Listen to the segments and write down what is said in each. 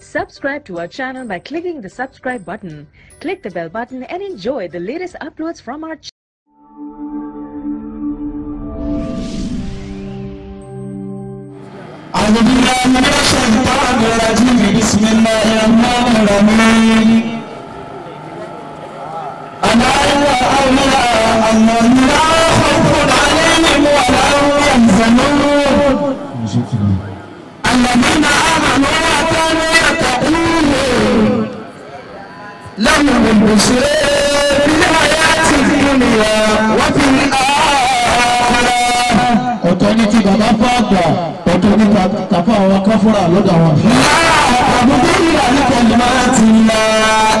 Subscribe to our channel by clicking the subscribe button. Click the bell button and enjoy the latest uploads from our channel. أعوذ بالله من الشيطان الرجيم بسم الله الرحمن الرحيم لهم البشر في الحياة الدنيا وفي الآخرة ọ̀tọ̀ ní ti bàbá fàgbà ọ̀tọ̀ ní kàfà àwọn káfúrà lọ́dọ̀ àwọn àfẹ́. àbùkù ìlànà kẹlẹ́mà ti là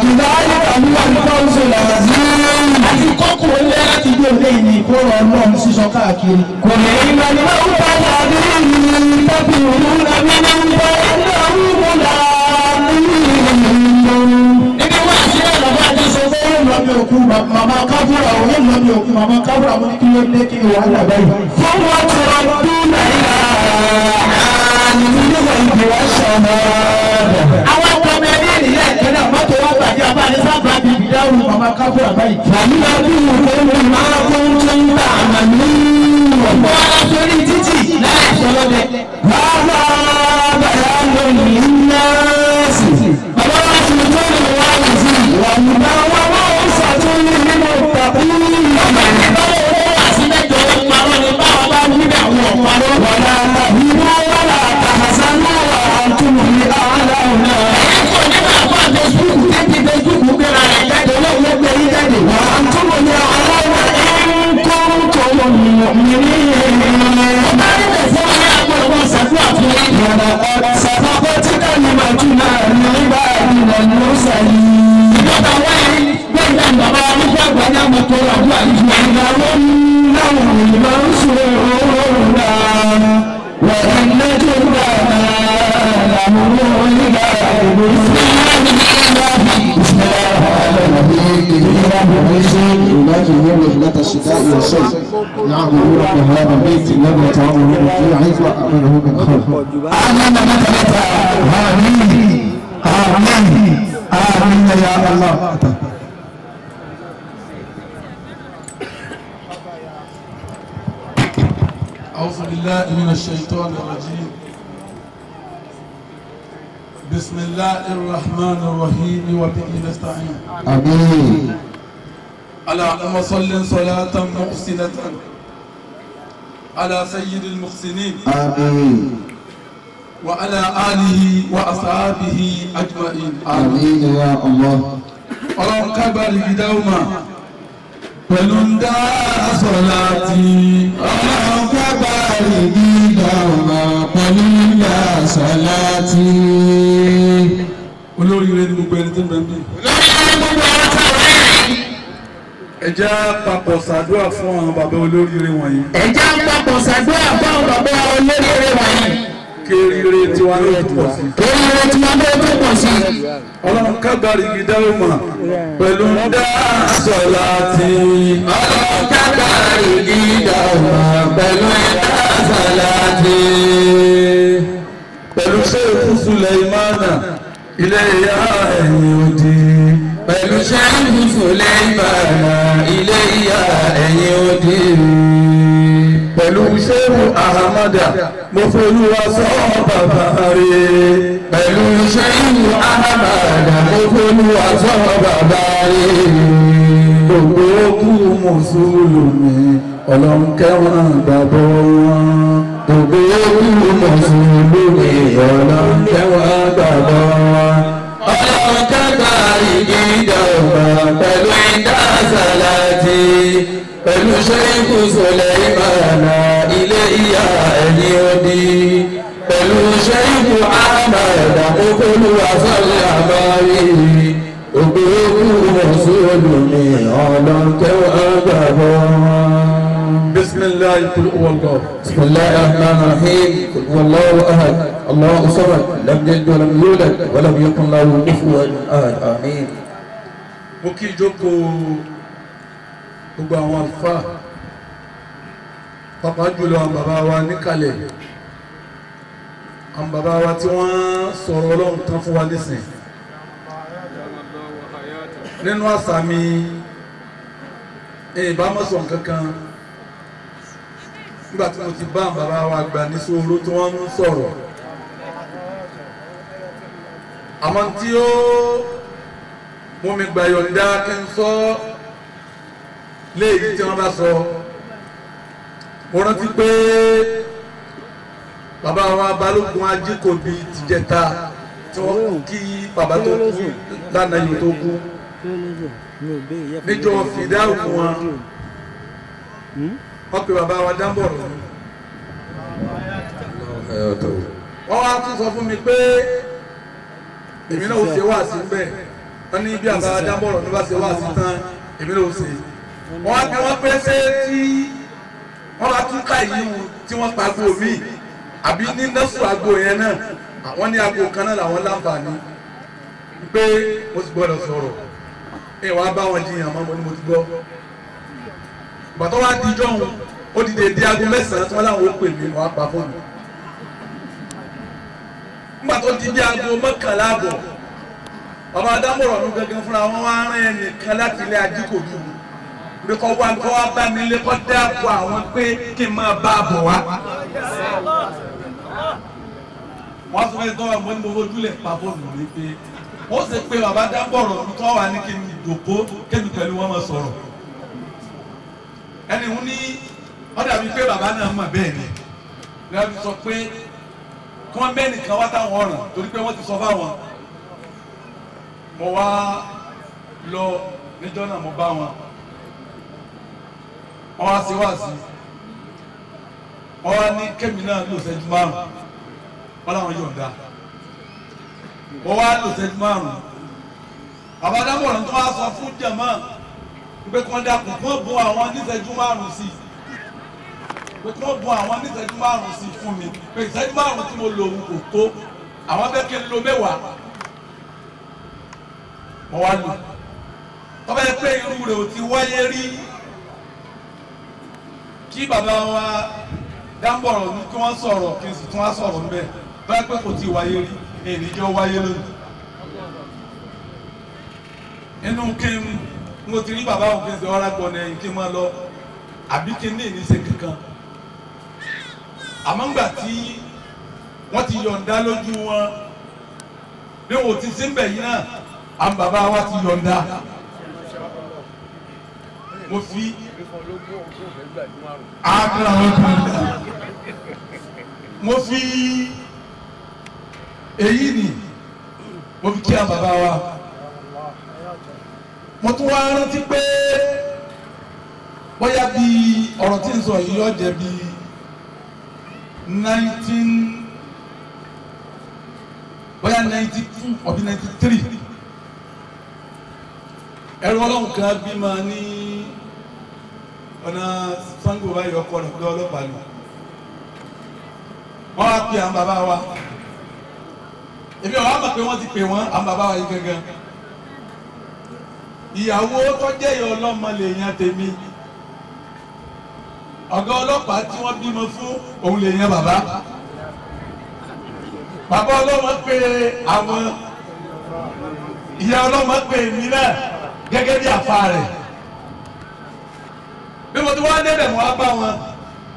ìdáyé àbúrò àdúgbò làzín. àti kọ́kù ilé láti gbé òde ìní ìkóró ọlọ́run sísọ káàkiri. kò lè ìmọ̀ ní wọ́n bá yàrá ìlú tàbí òun nàbí ní bá Màmá káfúrà òun lọ bí òkú màmá káfúrà mo ní kí ló dé kí wàá là báyìí. fún wọn wọn dún náírà nínú ìwà ìgbìwọ̀ sọ̀rọ̀. àwọn akọ̀mọ ẹni ènìyàn ìkẹ́lẹ̀ mọ́tò wá bàjẹ́ abáni sábà bí ìdáhùn màmá káfúrà báyìí. Fàmílà bí òun máa kún tún bá ní ọ̀pọ̀ ara sórí títì láì sọlọ́dẹ. Bàbá bàyá lónìí nọ́ọ̀sì. náà ìmọ̀ ń sòrò وإن جبنا لهم إلى بسم الله بسم الله الرحمن الرحيم علاج يوم رحلة الشتاء والصيف نعبد رب هذا البيت الذي من كل عيد وأمنه من خلق آمين مثلك آمين آمين آمين يا الله أعوذ بالله من الشيطان الرجيم. بسم الله الرحمن الرحيم وبه نستعين. آمين. اللهم صل صلاة محسنة على سيد المحسنين آمين وعلى آله وأصحابه أجمعين آمين يا الله ọlọ́run kábàárì ìdáhùnmá pẹ̀lú ń dá sọ̀láàtì ọlọ́run kábàárì gíga ọmọ pẹ̀lú ìyá sọ́láàtì. olóríire ní gbogbo ẹni tí ń bẹ ń bí. ẹ jẹ́ papọ̀ ṣàdúrà fún àwọn bàbá olóríire wọ̀nyí ẹ̀jẹ̀ ń papọ̀ ṣàdúrà fún àwọn bàbá olóríire wọ̀nyí. kí oríire tiwa ní òtúbọ̀ sí. torí ire tí wọ́n bẹ́ẹ̀ tó pọ̀ sí. ọlọ́run kábàárì ìdáhùnmá pẹ̀lú ń dá sọ̀láàtì ọlọ́run kábàárì gíga ọmọ pẹ̀lú ẹ̀dá sàláàtì. pẹ̀lú sẹ́ẹ̀kù Sùlẹ̀mánà ilé ìyá ẹ̀yìn òdì. pẹ̀lú sẹ́yìn Sùlẹ́mánà ilé ìyá ẹ̀yìn òde. pẹ̀lú sẹ́ẹ̀kù Ahamada mo folúwa sọ bàbá rẹ̀. pẹ̀lú sẹ́yìn Ahamada mo fọlùwà sọ bàbá rẹ̀. gbogbo òkú mùsùlùmí ọlọ́run kẹwọn gbàgbọ́ wọn. gbogbo òkú pẹ̀lú sẹ́yìn Sùlẹ́mánà ilé ìyá ẹni òdì. pẹ̀lú sẹ́yìn Ahamada mo fọlùwà sọ́lá àbáyé. gbogbo òkú mùsùlùmí ọlọ́run kẹwàá gbàgbọ́ wọn. bisimilayi kul wọlọ. بسم الله الرحمن الرحيم قل هو الله احد الله الصمد لم يلد ولم يولد ولم يكن له كفوا احد امين mo kí ìjókòó gbogbo àwọn àlùfáà pàápàá jùlọ àwọn bàbá wa níkàlẹ̀ àwọn bàbá wa tí wọ́n sọ̀rọ̀ ọlọ́run tán fún wa lẹ́sìn nínú àṣà mi ìbámọ̀sọ̀ kankan nígbà tí mo ti bá àwọn bàbá wa gbà ní tí wọ́n ń sọ̀rọ̀. Àmọ́ tí ó mú mi gbà yọ̀ǹda kí n sọ léyìí tí wọ́n bá sọ. Mo rántí pé bàbá wa balógun ajíkòbí tìjẹta tí wọ́n kí bàbá tó kú lánàá yìí tó kú. Níjọ fìdáhùn wọn wọ́n pe bàbá wa dáńbọ̀rọ̀ wọ́n wá tún sọ fún mi pé èmi náà ò ṣe wá sí bẹ́ẹ̀ wọ́n ní bí àbá dáńbọ̀rọ̀ ní bá ṣe wá sí tán èmi náà ò ṣe wọ́n bí wọ́n pé ṣé tí wọ́n bá tún ká yìí wù tí wọ́n pa agbo mi àbí ní nọ́ọ̀sù agbo yẹn náà àwọn ní agbo kan náà làwọn láǹfààní pé mo ti gbọ́dọ̀ sọ̀rọ̀. Ẹ wàá bá wọn jiyàn mọ́ mo ti gbọ́. Bàtọ́ wá di jọ́hún ó di dèdè aago mẹ́sàn-án tí wọ́n láwọn ó pè mí wọ́n á pa fóònù. Nígbà tó di bí aago mọ́kànlá àbọ̀ bàbá adámọ̀rọ̀ ló gẹ́gẹ́ fúnra wọn wá rán ẹnìkan láti ilé ajíkòbí bí kò wá kó wá bá mi lé kó dáàbò àwọn pé kí n máa bá a bọ̀ wá. wọ́n sọ fẹ́ tọ́wọ́ mo ní mo fojúlẹ̀ pa fóònù mi pé wọ́n sì pé bàbá dábọ̀rọ̀ mi tọ́ wà ní kí n dòkó kémi pẹ̀lú wọn máa sọ̀rọ̀. Ẹni wọn ní wọ́n dàbí pé bàbá náà mọ̀ bẹ́ẹ̀ ni. Fi sọ pé kí wọ́n bẹ́ẹ̀ nìkan wá táwọn ọ̀ràn torí pé wọ́n ti sọ fáwọn. Mo wá lọ níjọ́ náà mo bá wọn wọ́n wá sí wá sí. Wọ́n wá ní kémi náà lò sẹ́jú márùn wọ́n làwọn yọ̀ǹda. Wọ́n wá lò sẹ́jú márùn àbádámọ̀ràn tó wá sọ fún jẹ̀mọ́ pé kí wọ́n dákun kí wọ́n bu àwọn níṣẹ́jú márùn sí. Pé kí wọ́n bu àwọn níṣẹ́jú márùn sí fún mi. Pé ìṣẹ́jú márùn tí mo lò kò tó. Àwọn fẹ́ kí n lo mẹ́wàá. Wọ́n wá lò. Tọ́ba yẹ pé irú rẹ̀ ò ti wáyé rí kí bàbá wa dáńbọ̀rọ̀ ní kí wọ́n sọ̀rọ̀ kí n sì tún wá sọ̀rọ̀ ń bẹ̀. Yẹ pé kò ti wáyé rí èyí jọ wáyé lónìí. Inú kí n mo ti rí bàbá òun kí n ṣe ọ́rá gbọ́n ẹ̀yìn kí n máa lọ. Àbí kí n ní ìníṣe kankan. Àmọ́ ńgbà tí wọ́n ti yọ̀ǹda lójú wọn bí wọ́n ti sí ń bẹ̀ yìí náà àwọn bàbá wa ti yọ̀ǹda. Mo fi àgbà wọn kan mo fi èyí nì mo fi kí àwọn bàbá wa. Mo tún wá rántí pé bóyá bí ọ̀rọ̀ tí n sọ yìí yọ jẹ́ bí nineteen bóyá ninety two ọ̀bí ninety three ẹ̀rọ ọlọ́run kan bímọ ní ọ̀nà sango báyìí ọkọ rẹ̀ pé ọlọ́pàá lò wọ́n wá pe àwọn bàbá wa. Èmi ọ̀rọ̀ àmọ̀ pé wọ́n ti pè wọ́n àwọn bàbá wa yìí gangan. Ìyàwó tó jẹ́ ìyá ọlọ́mọ lè yan tèmi. Ọ̀gá ọlọ́pàá tí wọ́n bímọ fún òun lè yan bàbá. Bàbá ọlọ́mọ pé àwọn. Ìyá ọlọ́mọ pé èmi náà gẹ́gẹ́ bí àfa rẹ̀ bí mo ti wá débẹ̀ mo wá bá wọn.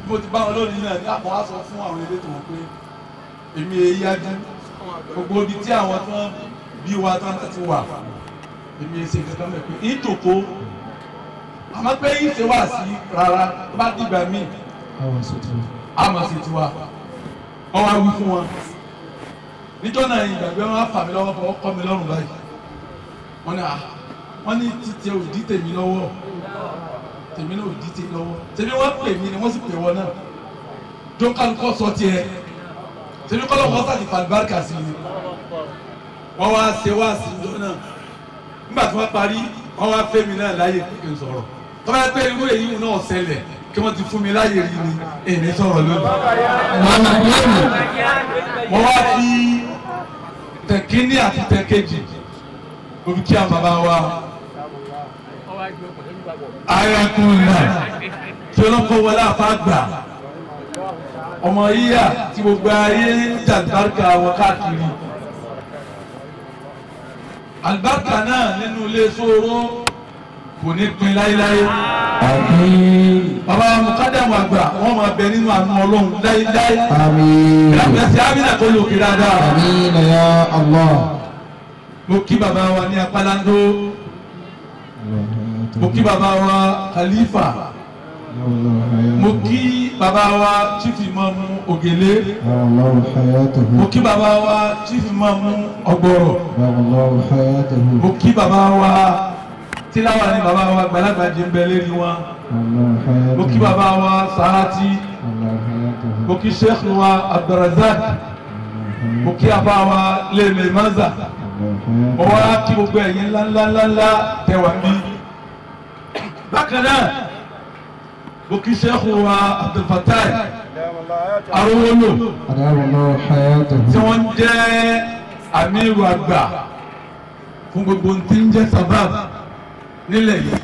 Bí mo ti bá wọn lónìí náà àpò wá sọ fún àwọn elétò wọn pé èmi èyí adé gbogbo ibi tí àwọn tó bí wa tó ti wà èmi ẹsẹ̀ kankan mẹ́ pé ìjòkó àmọ́ pé ìṣe wà sí rárá tó bá dìgbà míì àmọ̀ sí tiwa. Wọ́n wá wí fún wọn. Níjọ́ náà ìgbàgbé wọn á fà mí lọ́wọ́ fọwọ́ kọ́ mi lọ́rùn báyìí. Wọ́n ní títẹ òdì tèmi lọ́wọ́ tèmi náà òdì tèmi lọ́wọ́. Tèmi wọ́n pè mí ni wọ́n sì pè wọ́n náà. Jókàlùkọ́ sọ tiẹ̀. Tèmi kọ́ lọ́wọ́ sàtì fàlùbáríkà sí i wọ́n wá ṣe wá sí ìjọ náà. Nígbà tí wọ́n parí wọ́n wá fẹ́ mi náà láàyè kí n sọ̀rọ̀. Tọ́ba pé irú èyí náà ṣẹlẹ̀ kí wọ́n ti fún mi láàyè rí ni èmi sọ̀rọ̀ lónìí. mo wá fi tẹ̀kíní àti tẹ̀kejì. Omi kí àwọn bàbá náà tí ọlọ́kọ̀ wọlé àfa gbà ọmọ yíyà tí gbogbo ayé ń jàǹdàkà wọn káàkiri. Àlùbáríkà náà nínú ilé sóró kò ní pin láéláé bàbá mukadamu àgbà wọn máa bẹ nínú àánú Ọlọ́run láéláé Àmín. ìlànà amínà tó lòkè dáadáa. Àmín ya Allah. mo kí bàbá wa ní apalando mo kí bàbá wa khalifa. Mo kí bàbá wa chief Imamu Ògèlè mo kí bàbá wa chief Imamu Ọ̀gbọ̀rọ̀. Mo kí bàbá wa tilawa ni bàbá wa gbàlagbà jẹ́ńbẹ́ lérí wọn mo kí bàbá wa sàátì mo kí sheikh wa abdulrasaq mo kí bàbá wa lèlè maza mo wá kí gbogbo ẹ̀yin ńláńláńlá tẹwàá mi bákan náà mo kí sẹ́kù wa abdulfatai arówólò tí wọ́n jẹ́ amíru àgbà fún gbogbo tí ń jẹ́ sabab nílẹ̀ yìí.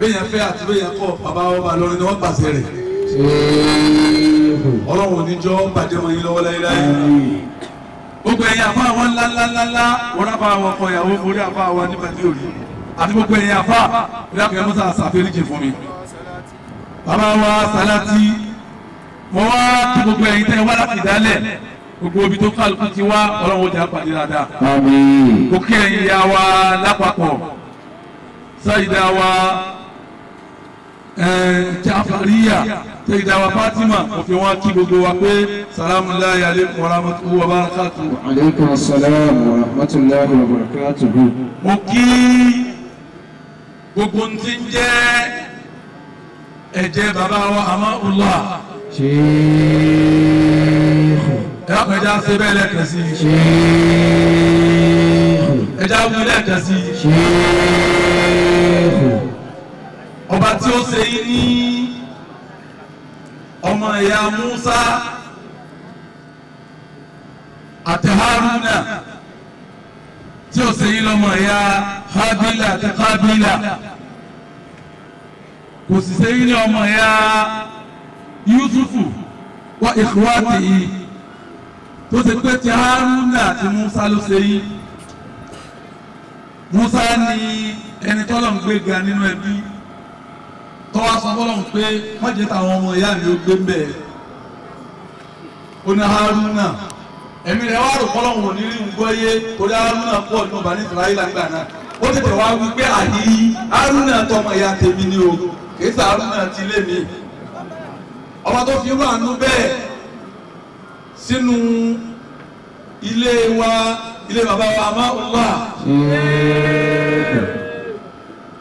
Bẹ́yẹn fẹ́ àti bẹ́yẹn kọ́ bàbá ọba lọ́rin ni wọ́n pàṣẹ rẹ̀. Ọlọ́run oníjọ́ bàjẹ́ wọn yín lọ́wọ́ láyéláyé gbogbo ẹ̀yà fún àwọn ńláńláńlá wọ́n rábà àwọn ọkọ̀ ìyàwó forí àbá àwọn nígbà tí ò rí àti gbogbo ẹ̀yìn àfa ìdáàkọ̀ ẹ̀ mọ́sá fún mi. bàbá wa Sàlátì mo wá kí gbogbo ẹ̀yìn tẹ́ wá láti dálẹ̀ gbogbo ibi tó kálukú ti wá ọlọ́run ọjà pàdé dáadáa. kò kí wa lápapọ̀ sáyidá wa eh, jafariya sáyidá wa Fatima mo fi kí gbogbo wa pé salamullahi alaykum wa rahmatullahi wa barakatuh. aleykum salaam wa rahmatullahi wa barakatuh. mo kí gbogbo ń ti jẹ́ ẹ̀jẹ̀ bàbá wa Amaullah. ẹ wá pẹ̀já ṣe bẹ́ẹ̀ lẹ́ẹ̀kan sí i. ẹja wí lẹ́ẹ̀kan sí i. ọba tí ó ṣe yín ní ọmọ ìyá Musa àti Haruna tí ó ṣe yín lọ́mọ ìyá Habila àti Kabila. Kò sì ṣe yín ní ọmọ ìyá Yusufu wa ikhwatihi. Tó ṣe pé ti Haruna àti Musa ló ṣe Musa ni ẹni tọ́lọ̀ ń gbé ga nínú ẹbí. Tọ́wọ́ sọ fọlọ́n pé wọ́n jẹ́ táwọn ọmọ ìyá mi ó gbé ń bẹ̀. Ó ní Haruna ẹ̀mí rẹ̀ wá rò fọlọ́n wò ní rí gbọ́ yé torí Haruna pọ̀ nínú ọba ní Israẹli nígbà náà. Ó tètè wá wí pé àyè Haruna tọmọ ìyá tèmi ni o. Kì í Haruna ti lé mi. Ọba tó fi wà nú bẹ́ẹ̀ sínú ilé wa ilé bàbá wa Amáullah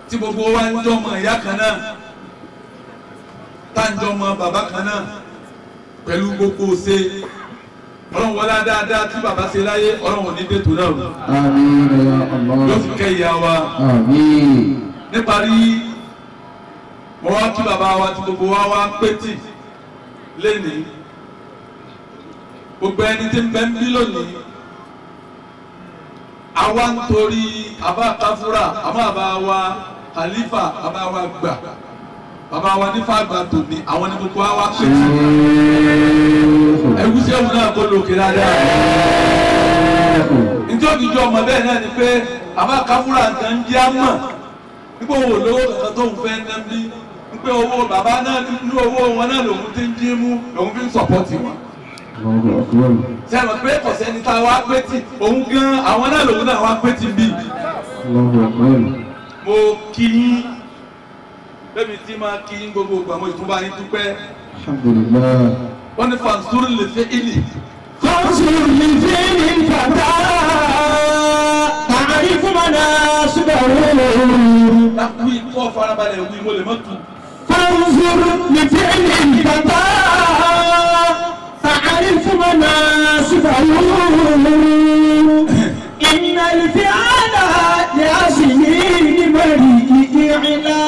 tí gbogbo wa ń jọ ọmọ ìyá kan náà tá ń jọ ọmọ bàbá kan náà pẹ̀lú gbogbo ṣe ọlọ́run wọlé dáadáa tí bàbá ṣe láyé ọlọ́run ò ní dètò náà o. yóò sì kẹ́ ìyá wa. níparí mo wá kí bàbá wa tí gbogbo wa wá pétì lénìí gbogbo ẹni tí ń bẹ ń bí lónìí àwa ń torí abá káfúrà àmọ́ àbá wa khalifa àbá wa gbà bàbá wa ní fàgbà tòní àwọn ní gbogbo wa pè é ẹgúsí ẹ̀wù náà kó lókè dáadáa. Nítorí òjijì ọmọ bẹ́ẹ̀ náà ni pé àbá káfúrà nǹkan ń jẹ́ àmọ̀ nígbà owó lówó kankan tó ń fẹ́ ná bí? Nígbà owó bàbá náà nínú owó wọn náà lòun ti ń jí mú lòun fi ń sọ̀pọ̀tì wọn. Sẹ́wọ̀n pé kọ̀sẹ́ni tá a wá pé tì? Òun gan àwọn náà lòun náà wá pé tì bí. mo kì í bẹ́ẹ̀ni tí máa kí n gbogbo gbàmọ́ ìtúbà yín dúpẹ́. wọ́n ní fansuru lè fẹ́ ìlì. fansuru lè fẹ́ ìlì kàtà àárín fún mọ́nà ṣùgbọ́n wọ́n. lákùú ikọ́ farabalẹ̀ wí mo lè mọ́ tu. lè fẹ́ ìlì kàtà àárín fún mọ́nà ṣùgbọ́n wọ́n. ìnà ìfẹ́ àdá yà sí ní ìmọ̀rì ìdí ìlà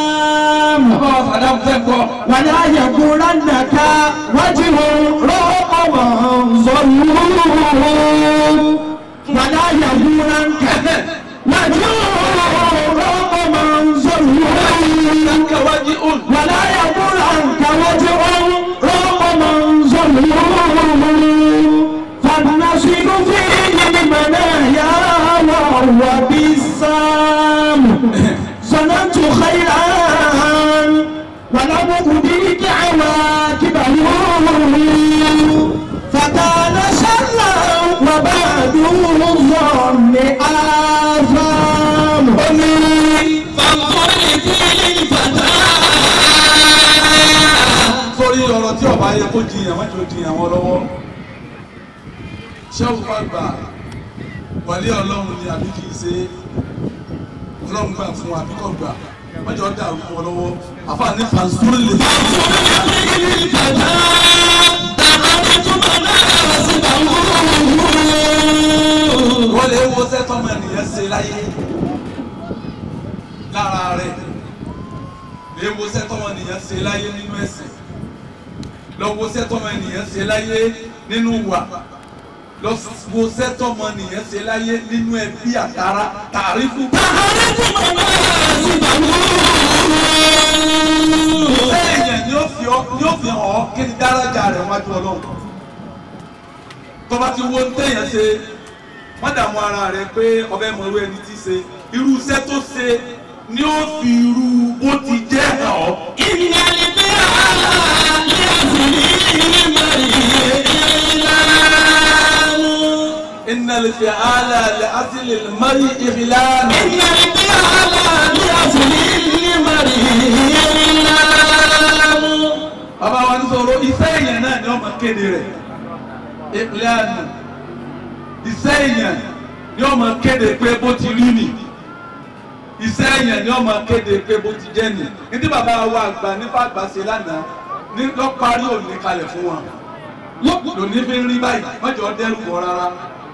faɗan zango wala ya guran da ka wajihun roƙon zonu wala ya guran ọ̀rọ̀ tí ọba yẹ kó jiyàn wọ́n ti ò jiyàn wọn lọ́wọ́. Ṣé òun bá gbà? Wọlé ọlọ́run ni àbí kì ṣe? Ọlọ́run gbà fún wa àbí kò gbà? Wọ́n jọ dà wọn lọ́wọ́. Àfààní fàǹsúrì lè wọ́n lè wo sẹ́tọ́mọ ènìyàn ṣe láyé. Lára rẹ̀ lè wo sẹ́tọ́mọ ènìyàn ṣe láyé nínú ẹ̀sìn lọ wo sẹ́tọ́mọ ènìyàn ṣe láyé nínú wà lọ wo sẹ́tọ́mọ ènìyàn ṣe láyé nínú ẹbí àtàrà. Tàrífù. èèyàn ni ó fi ọ- ni ó fi hàn ọ́ kí ni dárájà rẹ̀ wájú ọlọ́run. Tó bá ti wo téèyàn ṣe wọ́n dààmú ara rẹ̀ pé ọbẹ̀ mọ irú ẹni tí ṣe. Irú iṣẹ́ tó ṣe ni ó fi irú bó ti jẹ́ hàn ọ́. إن الفعال لأصل المرء إغلال bàbá wa ń sọ̀rọ̀ iṣẹ́ èèyàn náà ni wọ́n máa kéde rẹ̀ ìpìlẹ̀ànù iṣẹ́ èèyàn ni wọ́n máa kéde pé bó ti rí nì iṣẹ́ èèyàn ni wọ́n máa kéde pé bó ti jẹ́ nì ní bàbá wa àgbà nípa àgbà ṣe lánàá ní lọ́ parí òní kalẹ̀ fún wọn lòní fi ń rí báyìí wọ́n jọ dẹ́rù bọ̀ rárá.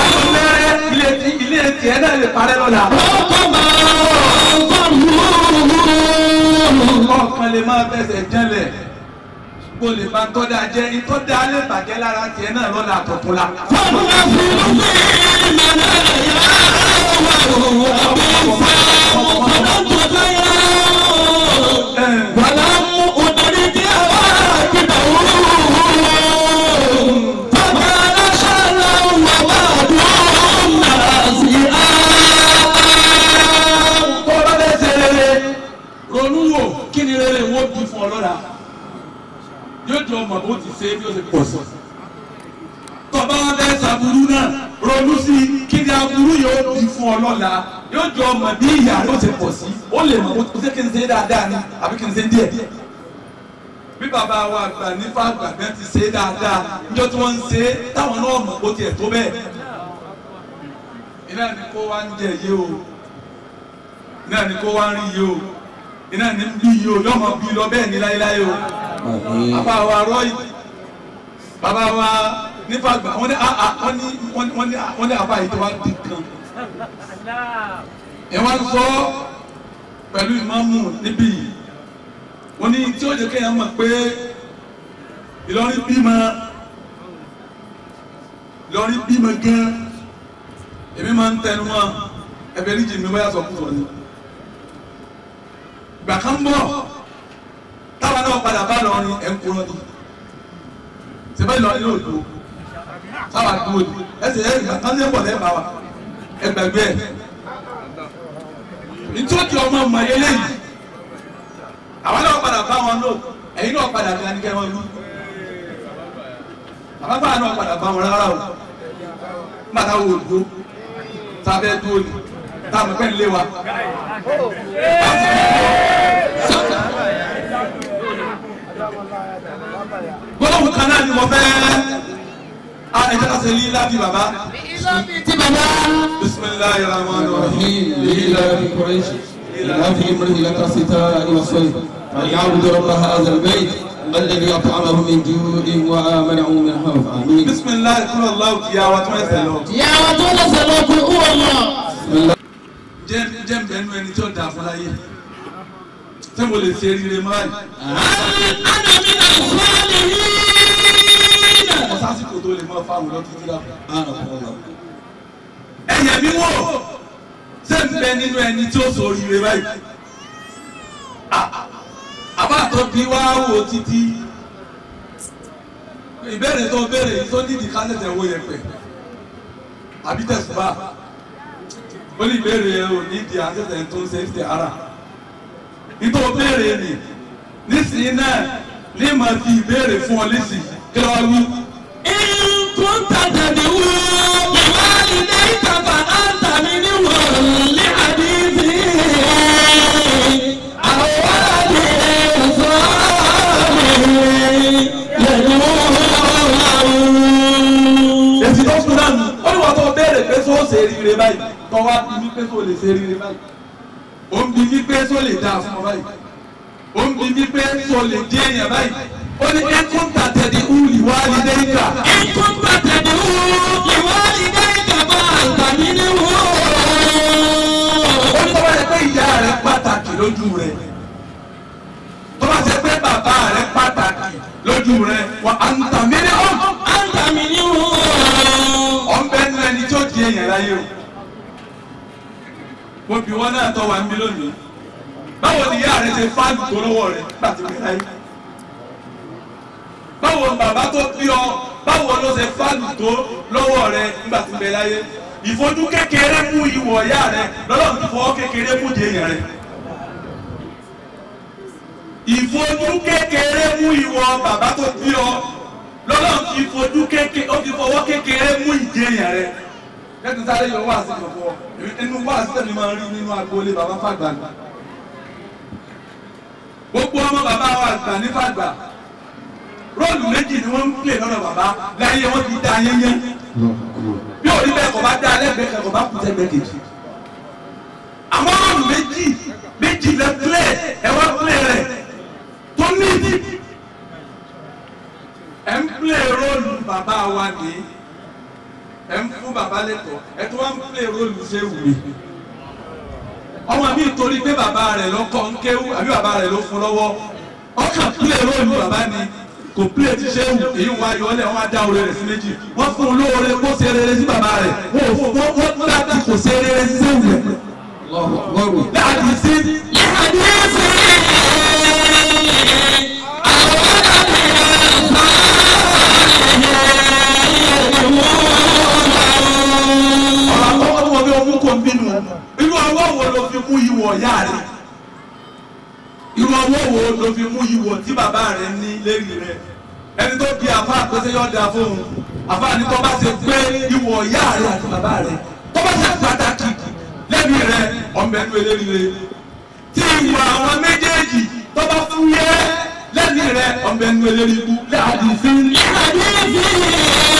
Àtúntẹ́rẹ́ ilé tí ilé tiẹ̀ náà lè parẹ́ lọ́la. Ọ̀kan lè máa fẹsẹ̀ jẹ́lẹ̀. Kó lè máa tọ́da jẹ́ ìtọ́da lè bàjẹ́ lára tiẹ̀ náà lọ́la àtọ̀tún la. Tó Yóò jọ ọmọ bó ti ṣe bí ó ṣe pọ̀ sí. Bá wá fẹ́ ṣàbùrú náà, ronú sí i kí ni aburú yóò bí fún ọ lọ́la. Yóò jọ ọmọ bí ìyá ló ṣe pọ̀ sí. Ó lè mọ̀ bó ṣe kí n ṣe dáadáa ni àbí kí n ṣe díẹ̀ bí bàbá wa àgbà nípa àgbà bẹ́ẹ̀ ti ṣe dáadáa níjọ́ tí wọ́n ń ṣe táwọn náà mọ̀ bó tiẹ̀ tó bẹ́ẹ̀. iná ni kó wá ń jẹ yé o iná ni kó wá ń rí yé o iná ni ń bí yé o yọ́ mọ̀ bí lọ bẹ́ẹ̀ ní láéláé o. bàbá wa rọ́ọ̀yì bàbá wa nípa àgbà wọ́n ní wọ́n ní wọ́n ní wọ́n ní àbá yìí tó wá di kan. ẹ̀ wá ń sọ pẹ̀lú ìmáàmù níbí. Yìí wọ́n ní tí ó jẹ́ kéèyàn mọ̀ pé Ìlọrin bímọ. Ìlọrin bímọ gan. Èmi máa ń tẹnu mọ́. Ẹbẹ ní jìnnì wáyà sọ fún ọ ni. Ìgbà kan bọ̀ táwa náà padà bá lọrin ẹ̀ ń kúrọ́ ni sẹ́fẹ́ Ìlọrin yóò dúró táwa dúró ni. Ẹsẹ̀ ẹ̀ ìgbà kan ní ẹ̀bọ̀ lẹ́ẹ̀bà wa. Ẹgbẹ̀gbẹ́ ẹ̀. Nítorí ọmọ ọmọ eléyìí àwọn náà padà bá wọn lò ẹ̀yin náà padà bí anikẹ́ wọn lù. Àbábà náà padà bá wọn rárá o. Nígbà táwọn ò dúró sábẹ́ dúró ni. Táwọn pẹ́ lé wa. gbọ́dọ̀ kan náà ni mo fẹ́ a ẹ jẹ́ ká ṣe lílá bí bàbá. bisimilayi rahman rahim. لإله قريش إلههم رحلة الستاء والصيف فليعبد رب هذا البيت الذي أطعمهم من جوع وآمنهم من خوف آمين bisimilayi kúrò aláwọ̀ kìí àwọn tó ń ẹsẹ̀ lọ. ìyàwó tó lè sọ̀rọ̀ kú ó wọ̀ lọ. jẹ́ jẹ́ mbẹ́nu ẹni tí ó da fún láyé tí mo lè ṣe rire mọ́ báyìí. sásìkò tó lè mọ ẹ̀yẹ̀ mi wò ṣé n bẹ nínú ẹni tí ó sori rẹ báyìí? Àbá tó bí wá wò títí. Ìbéèrè tó béèrè tó nídìí ká tẹ̀tẹ̀ wo yẹn pẹ̀ àbí tẹ̀sùbà ó ní ìbéèrè yẹn ò nídìí àtẹ̀tẹ̀ tó ń ṣe ń tẹ̀ ara. Nítorí béèrè ni. Nísìnyí náà ní màá fi ìbéèrè fún ọ lẹ́sìn kí ló wá wí. ìkúntà dàdí wú bàbá ilé ìtàfà àtàmì níwọ̀n lé àdìsí. àwọn àdìsí sọ́ọ̀mì lẹ́nu ọ̀hún. èsì tó sùn náà nù ó ní wọ́n tó béèrè pé sóò ṣe rire báyìí tọ́wá bí wípé sóò lè ṣe rire báyìí ó ń bí wípé sóò lè dáa fún ọ báyìí ó ń bi mí pé mo lè dé èèyàn báyìí ó ní ẹkún tàtẹ̀dí hu ìwà àlìdẹ́ríkà. ẹkún tàtẹ̀dí hu ìwà àlìdẹ́ríkà bá àgbàmí ní wò. ó ní tọ́wọ́ rẹ pé ìyá rẹ pàtàkì lójú rẹ tọ́wọ́ rẹ pé bàbá rẹ pàtàkì lójú rẹ wà á ń tà mí ní wò. á ń tà mí ní wò. ọ̀nbẹ ní ẹni tó di èèyàn láyé o. mo bì wọ́n náà tọ́ wa ń bí lónìí báwo ni ìyá rẹ ṣe fáàlù tó lọ́wọ́ rẹ nígbà tí wọ́n láyé báwo bàbá tó bí ọ báwo ló ṣe fáàlù tó lọ́wọ́ rẹ nígbà tí wọ́n láyé? Ìfojú kékeré mú ìwọ̀ ìyá rẹ lọ́lọ́run ti fọwọ́ kékeré mú di èèyàn rẹ. Ìfojú kékeré mú ìwọ̀ bàbá tó bí ọ lọ́lọ́run ti fojú kékeré ó fi fọwọ́ kékeré mú ìdí èèyàn rẹ. Kẹ́tù sáré yọ wá sí kan fún ọ. Inú wá sí tẹ̀mí máa ń rí nínú agboolé bàbá fàgbà gbogbo ọmọ bàbá wa gbà ní fàgbà róòlù méjì ni wọ́n ń pè lọ́dọ̀ bàbá. Láyé wọ́n ti dá yẹ́yẹ́ bí òní bẹ́ẹ̀ kọ́ bá dá lẹ́gbẹ̀ẹ́ kọ́ bá kú sẹ́gbẹ̀ẹ́ kejì. Àmọ́ róòlù méjì méjì lẹ pílẹ̀ ẹ wá pílẹ̀ rẹ̀. Tó nídìí ẹ ń pílẹ̀ róòlù bàbá wa ní ẹ ń fún bàbá lẹ́tọ̀ọ́. Ẹ tó wá ń pílẹ̀ róòlù ṣé wù mí ọmọ mi torí pé bàbá rẹ̀ ló kọ́ ń kéwú àbí bàbá rẹ̀ ló fún lọ́wọ́. Ọkàn pílẹ̀ róòlù bàbá ni. Kò pílẹ̀ ti wù èyí wá yọ ọ́lẹ̀ wọ́n á dá oore rẹ̀ sí méjì. Wọ́n fún un lóore kó ṣe rere sí bàbá rẹ̀. Wọ́n fún wọ́n láti kò ṣe rere sí ṣé wù rẹ̀ láti sí. Ọ̀rọ̀ ọwọ́ wo ló fi mú ìwọ̀ ìyá rẹ̀? Irú ọwọ́ wo ló fi mú ìwọ̀ tí bàbá rẹ̀ ní lérí rẹ̀? Ẹni tó bí àfa àpèsè yọ̀ da fóun àfa ni tó bá ṣe pé ìwọ̀ ìyá rẹ̀ àti bàbá rẹ̀ tó bá ṣe pàtàkì lẹ́bi rẹ̀ ọ̀mẹ́nu eléri rẹ̀. Tí ìwọ̀ àwọn méjèèjì tó bá fúyẹ́ lẹ́bi rẹ̀ ọ̀mẹ́nu eléri ikú. Láàdì sí. Tó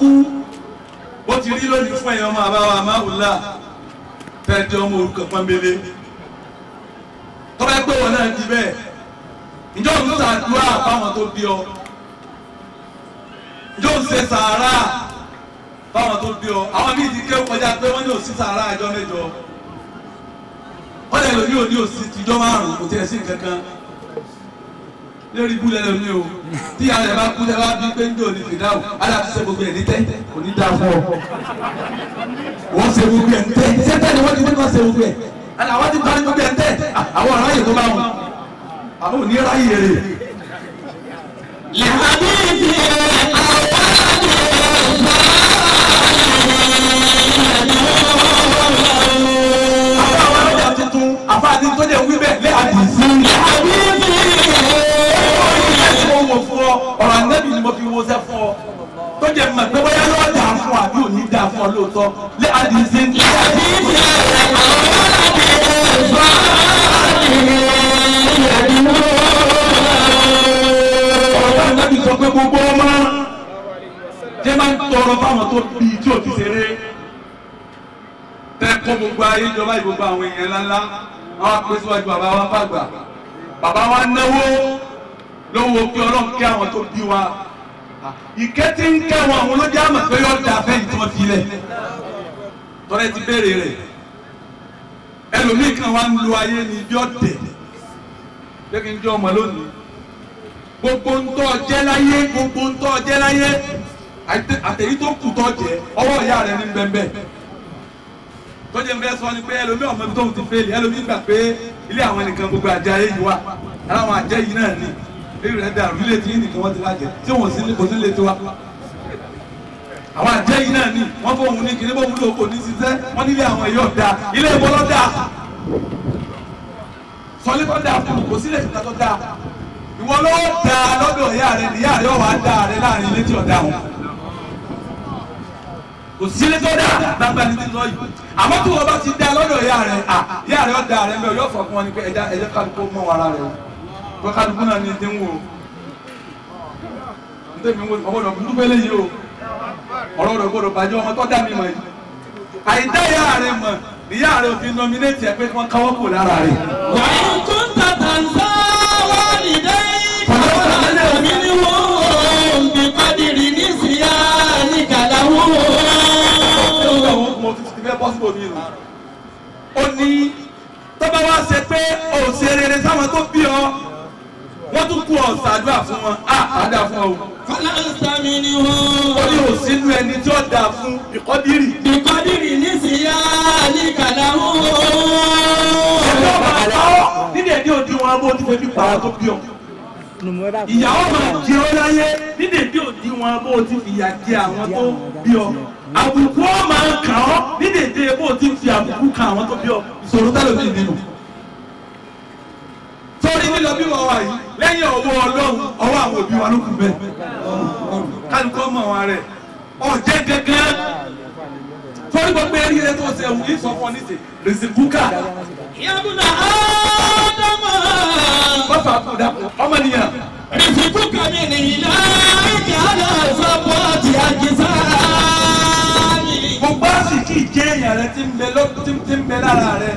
kú. Ó ti rí lónìí fún ẹ̀yàn ọmọ àbáwá amáhùlá tẹ́tẹ́ ọmọ orúkọ pọ́nbélé. Bá pé wọn náà di bẹ́ẹ̀ ìjọ ń ṣàdúrà fáwọn tó bí ọ? Ìjọ ń ṣe sàárà fáwọn tó bí ọ? Àwọn míì ti ké kọjá pé wọ́n ní òsì sàárà àjọ mẹ́jọ. Wọ́n lè lóní òní òsì tìjọ́ márùn-ún kò tiẹ̀ sí nǹkan kan lórí ibú lẹ́nu ní o. Tí ìyá rẹ̀ bá kú lẹ́ bá bí pé ń dò ní fìdáwò aláàtú ṣe gbogbo ẹ̀ ní tẹ́ kò ní dáa wọ́n ṣe gbogbo ẹ̀ tẹ́ sẹ́tẹ́ ni wọ́n ti ní kọ́ ṣe gbogbo ẹ̀? Àwọn ti parí gbogbo ẹ̀ tẹ́ àwọn aráyè tó bá wọn. Àwọn ò ní ráyè rè. àwọn àwọn ọjà tuntun. Àfáàní tó jẹ́ ọ̀rọ̀ ànẹ́bì ni mo fi wo sẹ́ fún ọ. Tó jẹ́ mọ̀ pé bóyá yóò dà fún àbí ò ní dà fún ọ lóòótọ́. Lé àdìsí. ọ̀rọ̀ ànẹ́bì sọ pé gbogbo ọmọ jẹ́ máa ń tọrọ fáwọn tó bí tí ò ti ṣeré. Tẹ́ kó gbogbo ayé ìjọba ìgbogbo àwọn èèyàn ńláńlá àwọn apèsíwájú bàbá wa fàgbà. Bàbá wa náwó lówó kí ọlọ́run kí àwọn tó bí wa. Ìkẹ́ tí ń kẹ́ wọn àwọn olójú àmọ̀ pé yóò da fẹ́yìn tí wọ́n fi lẹ̀. Tọ́lẹ̀ ti béèrè rẹ̀. Ẹlòmíì kan wá ń lo ayé ní bí ọ̀dẹ̀ pé kí n jẹ́ ọmọ lónìí. Gbogbo ntọ́ jẹ́ láyé gbogbo ntọ́ jẹ́ láyé. Àtẹ- àtẹ̀yí tó kù tọ́ jẹ́ ọwọ́ ìyá rẹ̀ ní bẹ́ẹ̀ tọ́jú ẹ̀fẹ́ sọ ni pé ẹlòmí ọmọ ibi tóun ti fẹ́ẹ̀lì ẹlòmí gbà pé ilé àwọn nìkan gbogbo àjẹ yìí wà. Aláwọn àjẹ yìí náà ni lórí rẹ̀ dàrú ilé tí yìí nìkan wọ́n ti lájẹ tí wọ́n sì ní kò sí lè tiwa. Àwọn àjẹ yìí náà ni wọ́n fóun ní kíní bóun lò kò ní ṣiṣẹ́ wọ́n nílé àwọn èyí ọ̀dà ilé ìbọn dà sọlé tó dà fún kò sílẹ̀ ìta tó dà ìwọ ló dà lọ́dọ̀ ìyá rẹ níyà rẹ ọ̀wá dà rẹ láàárín ilé tí ọ̀dà wọn. Kò sílé tó dà gbangba ní ti lọ yìí. Àmọ́ tí wọ́n bá ti dà lọ́dọ̀ ìyá rẹ ìyá rẹ ọ̀dà rẹ mẹ́ yóò fọ fún wọn ni pé ẹja ẹjẹ kálukú mọ́ wàrà rẹ o bọ́kálukú náà ní dín wò ntẹ́mi wò ọgbọ́dọ̀ dúpẹ́lẹ́ yìí o ọ̀rọ̀ rẹ̀ gbọ́dọ̀ bàjẹ́ ọmọ tó dá mi mọ̀ yìí àìdá ìyá rẹ̀ mọ̀ ìyá rẹ̀ òfin nọmínétì ẹ̀ pé wọ́n káwọ́ kò lára rẹ̀. wàá tún tàtà ń sọ wá nìdẹ́ ìfọwọ́sọ mi ni wọ́n bí kọ́dìrì ní síyá ní kàdáwó. mo ní tọ́ba wá ṣe pé òṣèré sáwọn tó bí ọ wọ́n tún kú ọ̀sàdúrà fún wọn á àdá fún ọ. kọ́lá ń sami ni o. ó ní ò sínú ẹni tí ó dà fún ìkọ́dírì. ìkọ́dírì nísìyá ní kàdámù. ọjọ́ máa bá ọ nídìí ẹni òdi wọn bó ti fẹ́ẹ́ fi pàrọ̀ tó bí ọ. ìyàwó máa jẹ ọ láyé nídìí ẹni òdi wọn bó ti fìyà jẹ àwọn tó bí ọ. àbùkù ọ máa kàn ọ nídìí ẹni bó ti fi àbùkù kan àwọn tó bí ọ. ìṣòro tẹ́lẹ̀ mi nínú. torí lílọ bí wọ́n wà yìí lẹ́yìn ọwọ́ ọlọ́run ọwọ́ àwọn òbí wa ló kù bẹ́ẹ̀ kálukú ọmọ wa rẹ̀ ọ̀jẹ́ gẹ́gẹ́ torí gbogbo eré rẹ tó ṣe ẹ̀wù ìsọfọ níṣẹ́ rìsìbúkà. yàgùnà ádámà. bàbá àbúdá ọmọ nìyà. rìsìbúkà mi nìyà kí aláṣọpọ̀ ti àjẹsà mi. gbogbo àsìkò ìjẹ́ èèyàn rẹ ti ń bẹ lára rẹ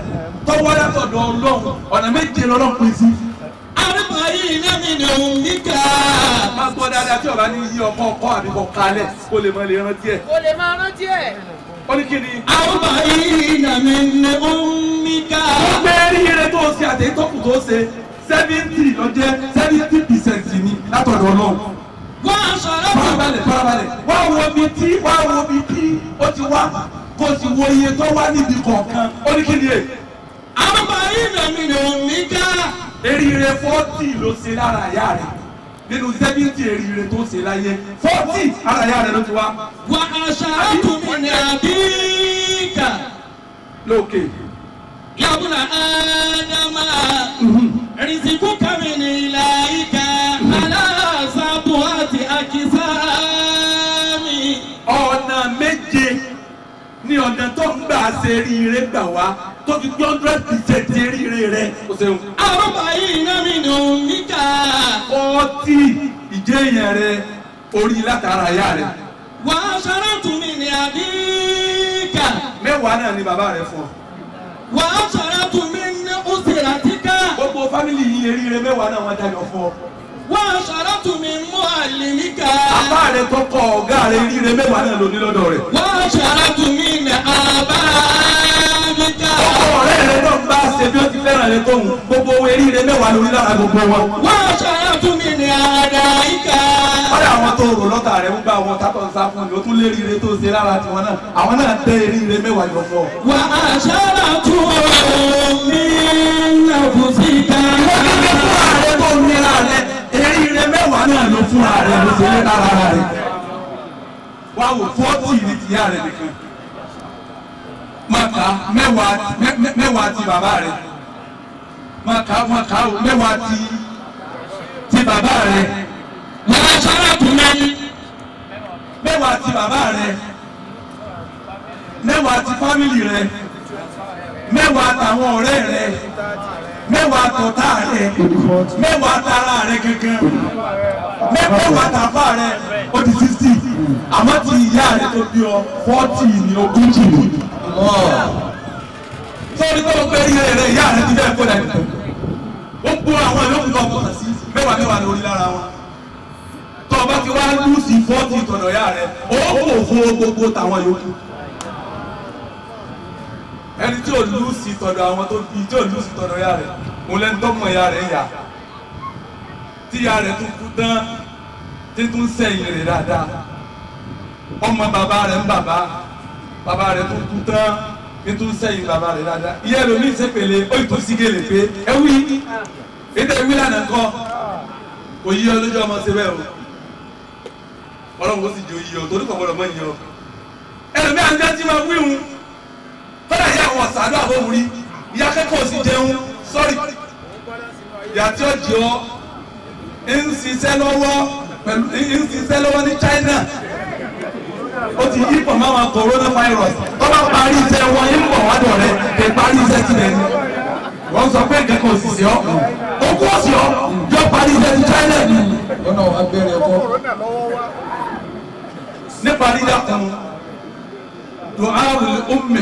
tọ́wọ́ látọ̀dọ̀ ọlọ́run ọ̀nà méje lọ́lọ́pin sí iná mi ni òun bí ká. má gbọ́ dáadáa tí ọ̀rá ní yí ọmọ ọkọ àbí kọ kalẹ̀ kó lè máa lè rántí ẹ̀. kó lè máa rántí ẹ̀. ó ní kí ni. àwọn ọmọ mi ni òun bí ká. ó gbé rí eré tó ṣe àti tọ́kù tó ṣe seventy ló jẹ́ seventy percent ni látọ̀dọ̀ náà. wọ́n aṣọ aláwọ̀. farabalẹ̀ farabalẹ̀ wá wo mi tí wá wo mi tí ó ti wá kó sì wo iye tó wá níbi kọ̀ọ̀kan ó ní kí àwọn ọmọ mi ni òun bí eríire fọ́tì ló ṣe lára ìyá rẹ̀ nínú sẹ́fíntì eríire tó ṣe láyé fọ́tì ara ìyá rẹ̀ ló ti wá. wà á ṣàtúnmí ní àbíkà. lókè. yàgùnà ádámà rìsìkú kàmí ní ìlà ìkà. ní ọ̀nà tó ń gbà ṣe eríire gbà wá tó fi gbé hundred percent eríire rẹ kò ṣeun. àrùbá yìí iná mi nù níkà. ọtí ìjẹ́ èèyàn rẹ orí látara ìyá rẹ. wà á ṣọ́rọ́ tún mi ní àdíkà. mẹ́wàá náà ni bàbá rẹ fún ọ. wà á ṣọ́rọ́ tún mi ní ọ̀sẹ̀ àdíkà. gbogbo fámìlì yìí eríire mẹ́wàá náà wọ́n dájọ́ fún ọ wọ́n sọ̀rọ̀ tún mi mú àlìmíkà. apá rẹ tó kọ ọ̀gá rẹ ríire mẹ́wàá náà ló ní lọ́dọ̀ rẹ̀. wọ́n sọ̀rọ̀ tún mi nà àbá àlìmíkà. ọkọ ọ̀rẹ́ rẹ náà bá ṣe bí ó ti fẹ́ràn rẹ tóun gbogbo owó eríire mẹ́wàá ló ní lára gbogbo wọn. wọ́n sọ̀rọ̀ tún mi nà àdáyíkà. ọ̀rẹ́ àwọn tó rò lọ́tà rẹ̀ ń gbà wọn tábọ̀ ń sá fún mi ó tún lé ríire tó ṣe lára tiwọn náà àwọn náà tẹ eríire mẹ́wàá yọ mi náà kù ìyẹn mẹ́wàá náà ló fún ààrẹ ló ṣe ní lára rẹ̀. Wá wò fọ́tì ní tìyá rẹ̀ nìkan. Máa kà mẹ́wàá ti bàbá rẹ̀. Máa kà máa kà mẹ́wàá ti ti bàbá rẹ̀. Lọ́wọ́ sọ́nà tó mẹ́ni. Mẹ́wàá ti bàbá rẹ̀. Mẹ́wàá ti fámìlì rẹ̀. Mẹ́wàá tàwọn ọ̀rẹ́ rẹ̀ mẹ́wàá tọ̀tá rẹ̀. mẹ́wàá tara rẹ̀ gangan. mẹ́wàá tàfà rẹ̀ ó di sixty. àmọ́ ti ìyá rẹ̀ tó bí ọ forty ní ogójì ni. sọ́ọ́ni tó ń pẹ́ rí rẹ̀ ìyá rẹ̀ ti bẹ́ẹ̀ kó dà nìkan. ó gbó àwọn yòókù náà kọ̀ sí mẹ́wàá mẹ́wàá lórí lára wọn. tó o bá ti wá lùsì forty tọ̀dọ̀ ìyá rẹ̀ ó kò fún gbogbo tàwọn yòókù. Ẹni tí ò lùsì tọ̀dọ̀ àwọn tó bí tí ò lùsì tọ̀dọ̀ ìyá rẹ̀ òun lẹ́ni tó mọ̀ ìyá rẹ̀ yà. Tíya rẹ̀ tún kú tán tí tún sẹ́yìn rẹ̀ dáadáa. Ọmọ bàbá rẹ̀ ń bàbá. Bàbá rẹ̀ tún kú tán tí tún sẹ́yìn bàbá rẹ̀ dáadáa. Ìyá ẹlòmíì sépèlè ó ì tó sí gèlè pé ẹ wí. Ètò ìwí lànà kọ́. Kò yí ọ lójú ọmọ síbẹ̀ o. Ọlọ́run ó sì jẹ́ oyè o torí kò gbọdọ̀ mọ́ wí hun fọlá ìyá àwọn ọ̀sán àbọ̀ wúrí ìyá akẹ́kọ̀ọ́ sì jẹun. Sọ́rí ìyá tí ó jẹ ọ́ ń ṣiṣẹ́ lọ́wọ́ pẹ̀lú ń ṣiṣẹ́ lọ́wọ́ ní China. Ó ti yí pọ̀ máa corona virus tó bá parí iṣẹ́ wọn yín pọ̀ wádọ̀ rẹ̀ í parí iṣẹ́ tilẹ̀ ni wọ́n sọ pé nǹkan kan ò sì sí ọ́. Ó kú ọ̀sì ọ́. Yọ parí iṣẹ́ ti China ni. Lọ́nà abẹ́rẹ́ ẹ̀kọ́. Nípa dídá kan dùn áwùlì ọmọ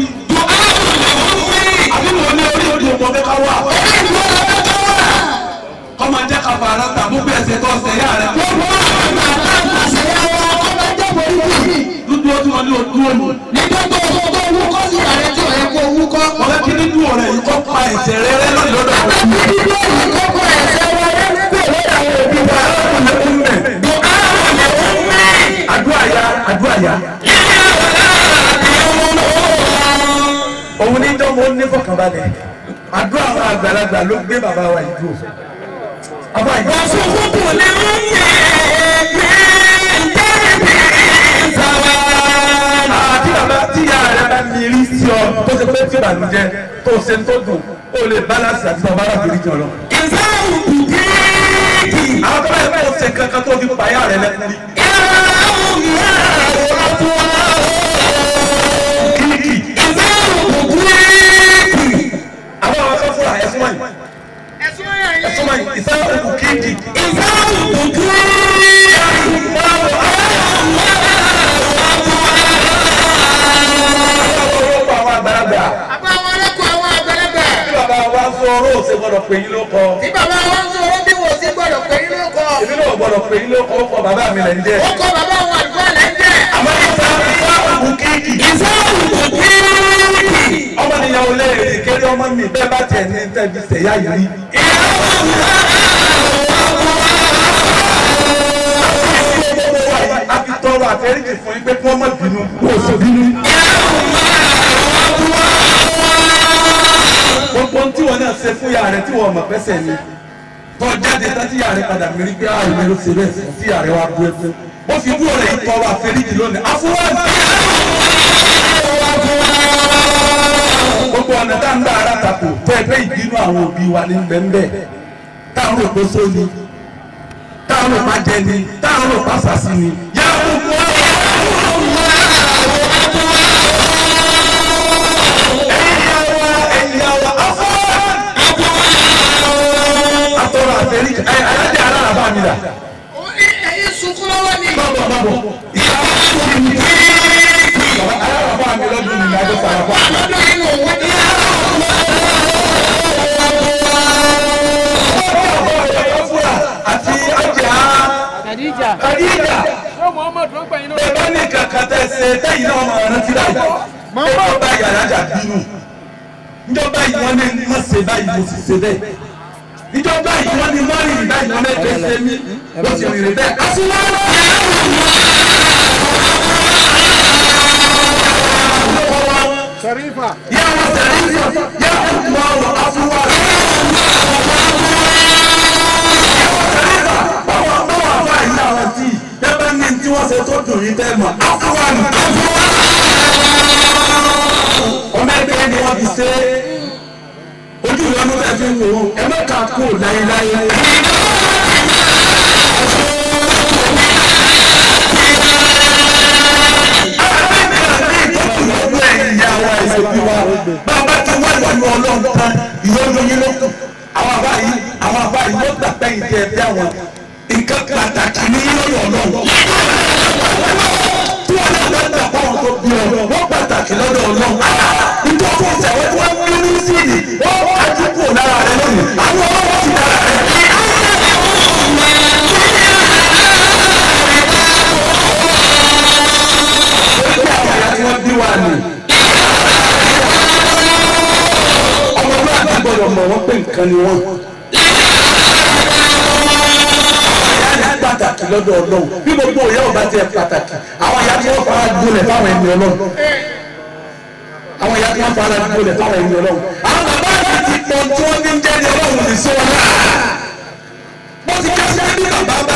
àgbàlagbà ló gbé bàbá wa yìí dúró. bàbá yìí. àti bàbá tí ìyá rẹ bá mi rí sí ọ tó ṣe pé tí ìbànújẹ́ tó ṣe ń tó dùn ó lè balance àti bàbá rà kiri jọ lọ. àwọn tó bá yẹ kó ṣe kankan tó fi pààyà rẹ lẹ́kùn rí. Ẹ̀sùn wáyé ìfẹ́ òkú bí bàbá wa sọ ọ̀rọ̀ òsè gbọ́dọ̀ pè yín ló kọ. bàbá wa ń sọ̀rọ̀ bí wò sí gbọ́dọ̀ pé inú kọ. èmi náà gbọ́dọ̀ pè yín ló mi lẹ́ ń jẹ́. ó kọ bàbá wọn àdúrà lẹ́jẹ̀. àmọ́ ìfẹ́ ìfẹ́ òkú kíríkì. ọmọ nìyẹn ò lè rí kéré ọmọ mi bẹ́ẹ̀ bá tiẹ̀ ní tẹ́bi sẹ̀yà yìí tọrọ àfẹ́ríjì fún yín pé kí wọ́n má bínú o sì bínú. gbogbo tí wọn náà ṣe fún yàrá rẹ tí wọn mọ̀ pẹ́sẹ̀ ni tọ́ jáde tàbí yàrá rẹ padà mìíràn pé àwọn ènìyàn ló ṣe bẹ́ẹ̀ fún tí yàrá rẹ wá bú ẹkún ó fi bú ọ̀rẹ́ yìí tọrọ àfẹ́ríjì lónìí afúwájú. Gbogbo ọ̀nà tá ń gbà ara tako tẹ́ ẹ pé ìbínú àwọn òbí wa ní bẹ́ńbẹ́ táwọn rò pé sóni táwọn rò pa jẹ ni táwọn rò pa sàṣì ni. yà á kú kú ẹ̀yin yà wá afọ́n. atọ́rọ̀ àfẹ́ríjì ẹ̀ alájà alára bá mi dà. ẹ̀yin sunkún lọ́wọ́ ni. bábọ̀ bábọ̀ ìyá wa tó mi ní. alára bá mi lọ́dún mi ní adó sara bá mi. Lọ́dún inú òun ni. àti ajá. Khadija. Bẹ́ẹ̀ bá ní kankan tẹ́ ṣe tẹ́yìn náà máa rántí báyìí. Ẹ̀kọ́ báyìí alájà bínú. Njọ́ báyìí wọ́n ní má ṣe báyìí mo sì ṣe bẹ́ẹ̀. Níjọ́ báyìí wọ́n ní mọ́rin ìgbà ìgbà mẹ́jọ ṣe mí. Sì rìn bẹ́ẹ̀. aṣíwájú Sharifa. yà wọ́n sẹ̀rí yà wọ́n wọ́n afúwà. báwọn báwọn afá yìí àwọn tí bẹ́ẹ̀ bá ní tí wọ́n ṣe tó dùn yín tẹ́ ọmọ wọ́n bẹ́ẹ̀ fi wò ó ẹ má kà kó wa bàbá tí wọ́n wà ní ọlọ́run kan ìyọ́nú yín ló kù àwọn àbá àwọn àbá yìí wọ́n gbà ẹ̀bí àwọn nǹkan pàtàkì ní lọ́yọ̀ ọlọ́run. Tí wọ́n náà bá gbà pọ́n tó bí ọ wọ́n pàtàkì lọ́dọ̀ ọlọ́run. Nítorí fún ìṣẹ̀wé tí wọ́n ń ní síìdì wọ́n nǹkan ni wọ́n. ìyá pàtàkì lọ́dọ̀ ọlọ́run bí gbogbo ìyá ọba tiẹ̀ pàtàkì àwọn ìyá tí wọ́n fara gbolẹ̀ fáwọn ẹni ọlọ́run. àwọn ìyá tí wọ́n fara gbolẹ̀ fáwọn ẹni ọlọ́run. àwọn bàbá yìí ti pọ̀ tí wọ́n ní jẹ́ ní ọlọ́run ní sí wọn náà. mo ti ká sí bí bàbá bá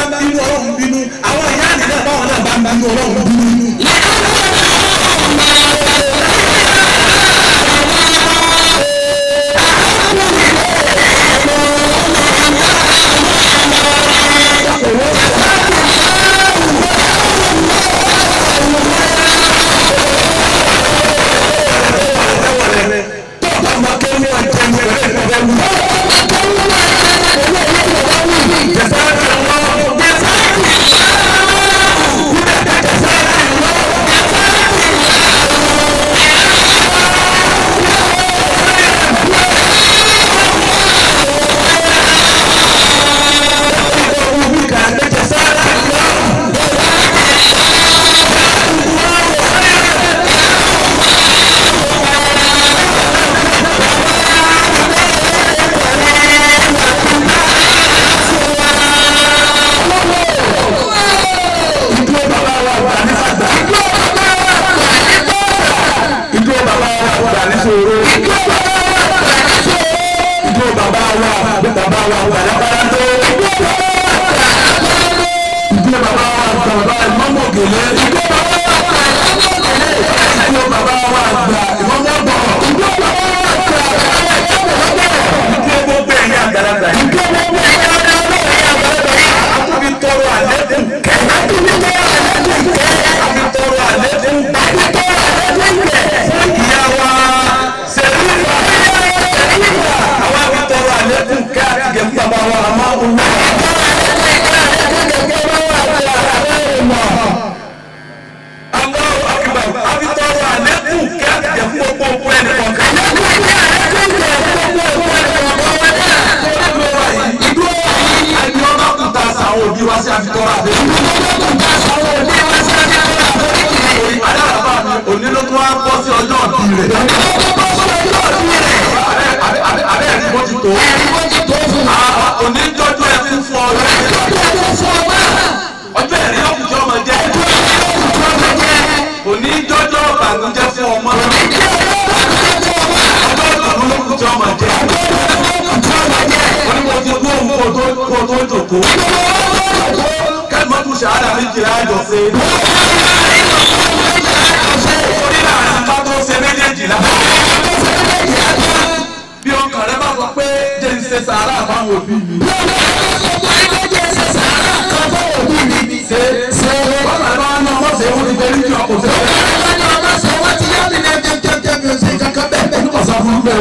ọjọ́ òbí rẹ̀. Abẹ́ ẹ̀rí bó ti tó. Òní jọjú ẹ fún ọ lẹ́yìn. Ọjọ́ ẹ̀rí ọkùnjọ́ ọmọ jẹ́. Òní jọjọ́ bànújẹ́ fún ọmọ. Ọjọ́ ìdùnnú lókùnjọ́ ọmọ jẹ́. Kó tó kó tó jòkó kálímọ̀tù ṣàhádà méjì láàjọ ṣe. orí láàárín ká tó ṣe méjèèjì láàárín. bí ọkàn rẹ bá sọ pé jẹ́ ń ṣe sàárà fáwọn òbí mi. bí ọkàn rẹ bá sọ pé jẹ́ ń ṣe sàárà kan fáwọn òbí mi. ṣe ṣe bàbá bá ń lọ ọmọ ṣe wọ́n ti fẹ́ rí jù ọkọ̀ ṣe. bàbá bá ń lọ ọmọ ṣe wọ́n ti yá mi náà jẹ́ jẹ́ jẹ́ mi ò ṣe kankan bẹ́ẹ̀ bẹ́ẹ̀. àwọn ọmọ